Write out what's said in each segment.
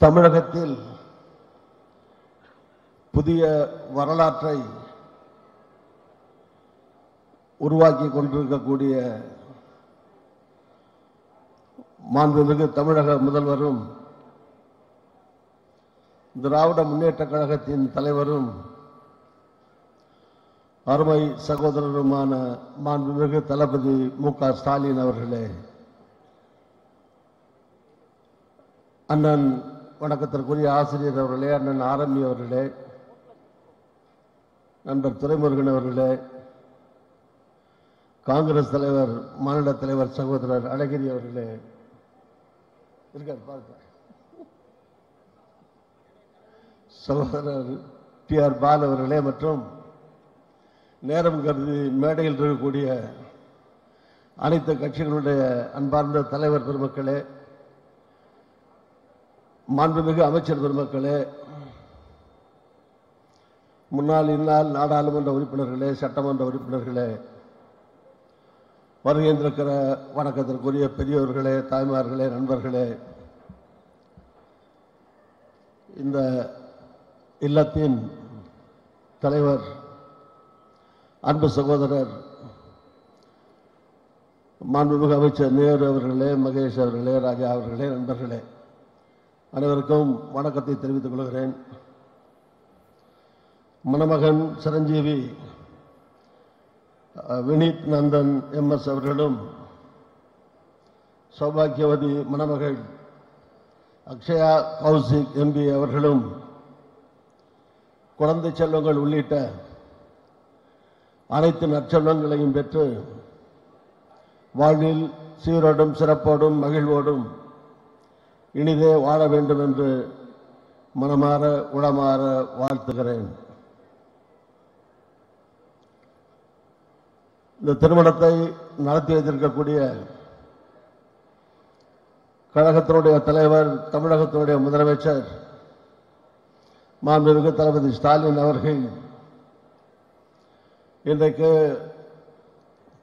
தமிழகத்தில் புதிய வரலாற்றை உருவாக்கி கொண்டிருக்கக்கூடிய மாண்புமிகு தமிழக முதல்வரும் திராவிட முன்னேற்ற கழகத்தின் தலைவரும் அருமை சகோதரருமான மாண்புமிகு தளபதி மு க ஸ்டாலின் அவர்களே அண்ணன் வணக்கத்திற்குரிய ஆசிரியர் அவர்களே அண்ணன் ஆரம்பி அவர்களே நண்பர் துரைமுருகன் அவர்களே காங்கிரஸ் தலைவர் மாநில தலைவர் சகோதரர் அழகிரி அவர்களே. இருக்கார் பாருங்க. சகோதரர் டி ஆர் பால் அவர்களே மற்றும் நேரம் கருதி மேடையில் இருக்கக்கூடிய அனைத்து கட்சிகளுடைய அன்பார்ந்த தலைவர் பெருமக்களே மாண்புமிகு அமைச்சர் பெருமக்களே முன்னாள் இந்நாள் நாடாளுமன்ற உறுப்பினர்களே சட்டமன்ற உறுப்பினர்களே வருகின்றிருக்கிற வணக்கத்திற்குரிய பெரியோர்களே தாய்மார்களே நண்பர்களே இந்த இல்லத்தின் தலைவர் அன்பு சகோதரர் மாண்புமிகு அமைச்சர் நேரு அவர்களே மகேஷ் அவர்களே ராஜா அவர்களே நண்பர்களே அனைவருக்கும் வணக்கத்தை தெரிவித்துக் கொள்கிறேன். மணமகன் சிரஞ்சீவி வினீத் நந்தன் எம் எஸ் அவர்களும் சௌபாகியவதி மணமகள் அக்ஷயா கௌசிக் எம்பி அவர்களும் குழந்தை செல்வங்கள் உள்ளிட்ட அனைத்து நற்செல்வங்களையும் பெற்று வாழ்வில் சீரோடும் சிறப்போடும் மகிழ்வோடும் இனிதே வாழ வேண்டும் என்று மனமாற உளமாற வாழ்த்துகிறேன். இந்த திருமணத்தை நடத்தி வைத்திருக்கக்கூடிய கழகத்தினுடைய தலைவர் தமிழகத்தினுடைய முதலமைச்சர் மாண்புமிகு தளபதி ஸ்டாலின் அவர்கள் இன்றைக்கு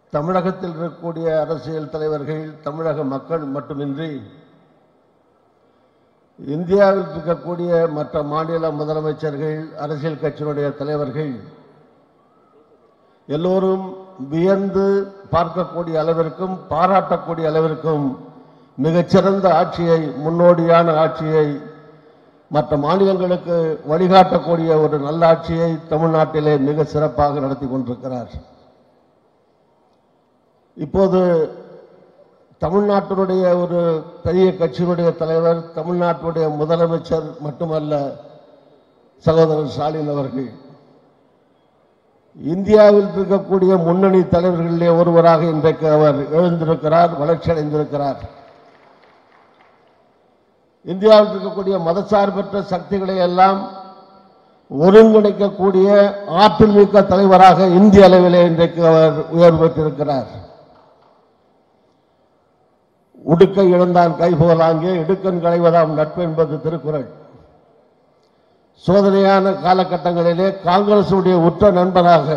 தமிழகத்தில் இருக்கக்கூடிய அரசியல் தலைவர்கள் தமிழக மக்கள் மட்டுமின்றி இந்தியாவில் இருக்கக்கூடிய மற்ற மாநில முதலமைச்சர்கள் அரசியல் கட்சியினுடைய தலைவர்கள் எல்லோரும் வியந்து பார்க்கக்கூடிய அளவிற்கும் பாராட்டக்கூடிய அளவிற்கும் மிகச்சிறந்த ஆட்சியை முன்னோடியான ஆட்சியை மற்ற மாநிலங்களுக்கு வழிகாட்டக்கூடிய ஒரு நல்ல ஆட்சியை தமிழ்நாட்டிலே மிக சிறப்பாக நடத்தி கொண்டிருக்கிறார். இப்போது தமிழ்நாட்டினுடைய ஒரு பெரிய கட்சியினுடைய தலைவர் தமிழ்நாட்டுடைய முதலமைச்சர் மட்டுமல்ல சகோதரர் ஸ்டாலின் அவர்கள். இந்தியாவில் இருக்கக்கூடிய முன்னணி தலைவர்களிலே ஒருவராக இன்றைக்கு அவர் எழுந்திருக்கிறார் வளர்ச்சி அடைந்திருக்கிறார். இந்தியாவில் இருக்கக்கூடிய மதசார்பற்ற சக்திகளை எல்லாம் ஒருங்கிணைக்கக்கூடிய ஆற்றல் மிக்க தலைவராக இந்திய அளவிலே இன்றைக்கு அவர் உயர்வு பெற்றிருக்கிறார். உடுக்கை இழந்தான் கை போலாங்கே இடுக்கன் களைவதாம் நட்பு என்பது திருக்குறள். சோதனையான காலகட்டங்களிலே காங்கிரசுடைய உற்ற நண்பராக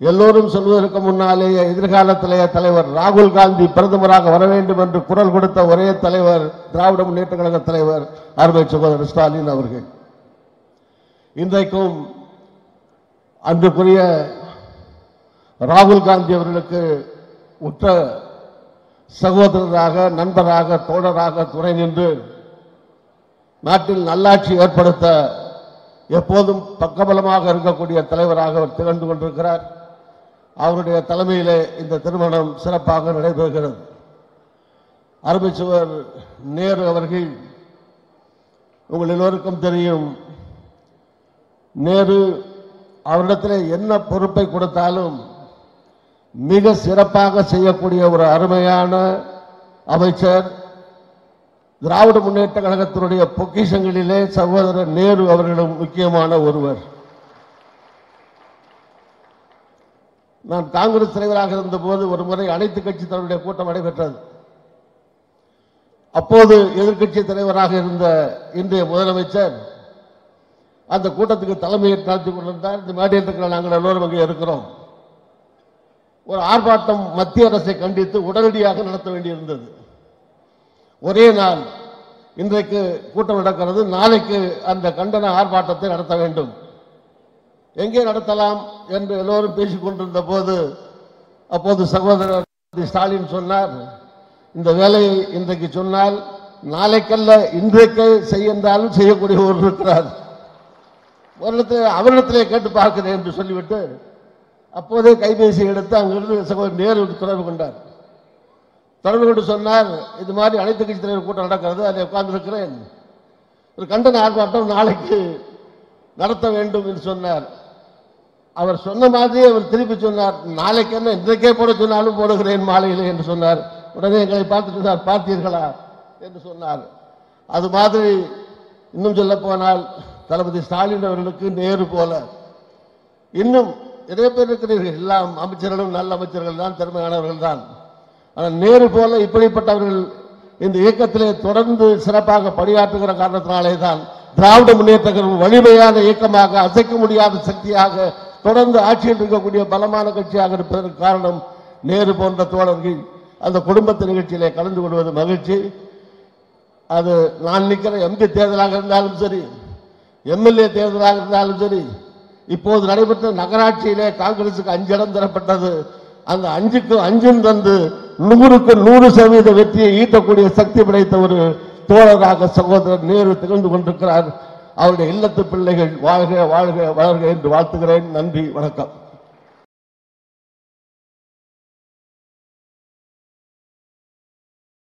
எல்லோரும் சொல்வதற்கு முன்னாலேயே எதிர்காலத்திலேயே தலைவர் ராகுல் காந்தி பிரதமராக வர வேண்டும் என்று குரல் கொடுத்த ஒரே தலைவர் திராவிட முன்னேற்ற கழக தலைவர் அருமை சகோதரர் ஸ்டாலின் அவர்கள். இன்றைக்கும் அன்றுக்குரிய ராகுல் காந்தி அவர்களுக்கு உற்ற சகோதரராக நண்பராக தோழராக துணை நின்று நாட்டில் நல்லாட்சி ஏற்படுத்த எப்போதும் பக்கபலமாக இருக்கக்கூடிய தலைவராக அவர் திகழ்ந்து கொண்டிருக்கிறார். அவருடைய தலைமையிலே இந்த திருமணம் சிறப்பாக நடைபெறுகிறது. அருமைச்சுவர் நேரு அவர்கள் உங்கள் எல்லோருக்கும் தெரியும் நேரு அவரிடத்தில் என்ன பொறுப்பை கொடுத்தாலும் மிக சிறப்பாக செய்யக்கூடிய ஒரு அருமையான அமைச்சர் திராவிட முன்னேற்ற கழகத்தினுடைய பொக்கிஷங்களிலே சகோதரர் நேரு அவர்களும் முக்கியமான ஒருவர். நான் காங்கிரஸ் தலைவராக இருந்தபோது ஒரு முறை அனைத்து கட்சி தலைவருடைய கூட்டம் நடைபெற்றது. அப்போது எதிர்க்கட்சி தலைவராக இருந்த இன்றைய முதலமைச்சர் அந்த கூட்டத்துக்கு தலைமையை நடத்தி கொண்டிருந்தார். இந்த மேடையில் இருக்கிற நாங்கள் எல்லோரும் அங்கே இருக்கிறோம். ஒரு ஆர்ப்பாட்டம் மத்திய அரசை கண்டித்து உடனடியாக நடத்த வேண்டியிருந்தது. ஒரே நாள் இன்றைக்கு கூட்டம் நடக்கிறது. நாளைக்கு அந்த கண்டன ஆர்ப்பாட்டத்தை நடத்த வேண்டும். எங்கே நடத்தலாம் என்று எல்லோரும் பேசிக் கொண்டிருந்த போது அப்போது சகோதரர் ஸ்டாலின் சொன்னார் இந்த வேலையை இன்றைக்கு சொன்னால் நாளைக்கல்ல இன்றைக்கே செய்யந்தாலும் செய்யக்கூடிய ஒரு இருக்கிறார். ஒரு அவரிடத்திலே கேட்டு பார்க்கிறேன் என்று சொல்லிவிட்டு அப்போதே கைபேசி எடுத்து அங்கிருந்து சகோதரர் நேரு தொடர்பு கொண்டார். தொடர்பு கொண்டு சொன்னார் இது மாதிரி அனைத்து கட்சி தலைவர் கூட்டம் நடக்கிறது அதில் உட்கார்ந்துருக்கிறேன். ஒரு கண்டன ஆர்ப்பாட்டம் நாளைக்கு நடத்த வேண்டும் என்று சொன்னார். அவர் சொன்ன மாதிரியே அவர் திருப்பி சொன்னார் நாளைக்கு என்ன இன்றைக்கே போட சொன்னாலும் போடுகிறேன் மாலையில் என்று சொன்னார். உடனே எங்களை பார்த்து சொன்னார் பார்த்தீர்களா? என்று சொன்னார். அது மாதிரி இன்னும் சொல்ல போனால் தளபதி ஸ்டாலின் அவர்களுக்கு நேரு போல. இன்னும் நிறைய பேர் இருக்கிறீர்கள். எல்லாம் அமைச்சர்களும் நல்ல அமைச்சர்கள் தான் திறமையானவர்கள் தான். ஆனால் நேரு போல இப்படிப்பட்டவர்கள் இந்த இயக்கத்திலே தொடர்ந்து சிறப்பாக பணியாற்றுகிற காரணத்தினாலே தான் திராவிட முன்னேற்றங்கள் வலிமையான இயக்கமாக அசைக்க முடியாத சக்தியாக தொடர்ந்து ஆட்சியில் இருக்கக்கூடிய பலமான கட்சியாக இருப்பதற்கு காரணம் நேரு போன்ற தோழர்கள். அந்த குடும்பத்து நிகழ்ச்சியிலே கலந்து கொள்வது மகிழ்ச்சி. அது நான் நிற்கிற எம்பி தேர்தலாக இருந்தாலும் சரி எம்எல்ஏ தேர்தலாக இருந்தாலும் சரி இப்போது நடைபெற்ற நகராட்சியிலே காங்கிரசுக்கு அஞ்சு இடம் தரப்பட்டது. அந்த அஞ்சுக்கு அஞ்சும் தந்து நூறுக்கு நூறு சதவீத வெற்றியை ஈட்டக்கூடிய சக்தி படைத்த ஒரு தோழராக சகோதரர் நேரு திகழ்ந்து கொண்டிருக்கிறார். அவருடைய இல்லத்து பிள்ளைகள் வாழ்க வாழ்க வளர்க என்று வாழ்த்துகிறேன். நன்றி வணக்கம்.